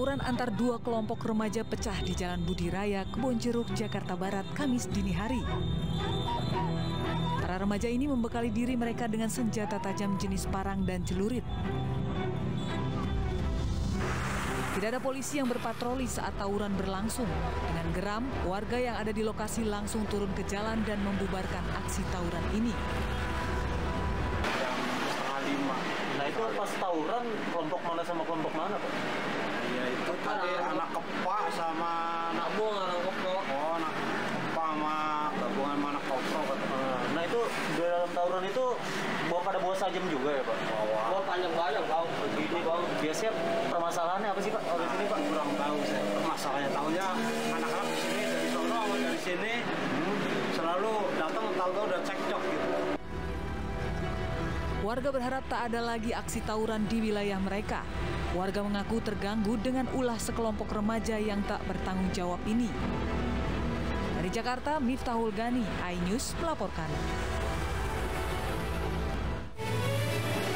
Tawuran antar dua kelompok remaja pecah di Jalan Budi Raya, Kebonjeruk, Jakarta Barat, Kamis dini hari. Para remaja ini membekali diri mereka dengan senjata tajam jenis parang dan celurit. Tidak ada polisi yang berpatroli saat tawuran berlangsung. Dengan geram, warga yang ada di lokasi langsung turun ke jalan dan membubarkan aksi tawuran ini. Nah itu pas tawuran kelompok mana sama kelompok mana Pak? Ya itu tadi anak kepak sama anak Kamu anak koplo. oh anak kepak sama gabungan sama anak kopro kata. Nah itu di dalam tawuran itu bawa pada bawa sajam juga ya Pak? Bawa. Gua panjang banyak bang. Begini Bang, biasanya permasalahannya apa sih Pak kalau di sini Pak? kurang tahu saya masalahnya tahunya anak-anak di sini dari sono sama dari sini selalu datang tahu-tahu udah cekcok gitu. Warga berharap tak ada lagi aksi tawuran di wilayah mereka. Warga mengaku terganggu dengan ulah sekelompok remaja yang tak bertanggung jawab ini. Dari Jakarta, Miftahul Gani, iNews melaporkan.